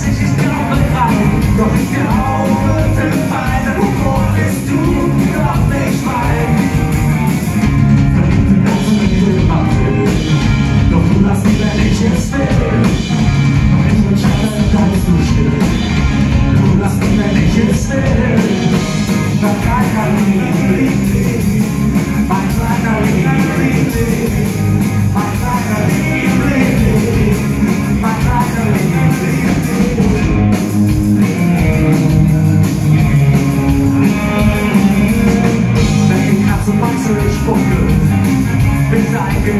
Gracias.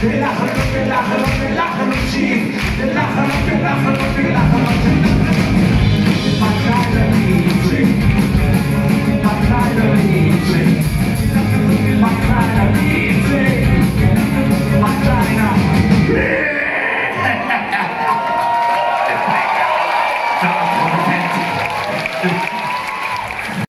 Relaja, relaja, relaja, relaja,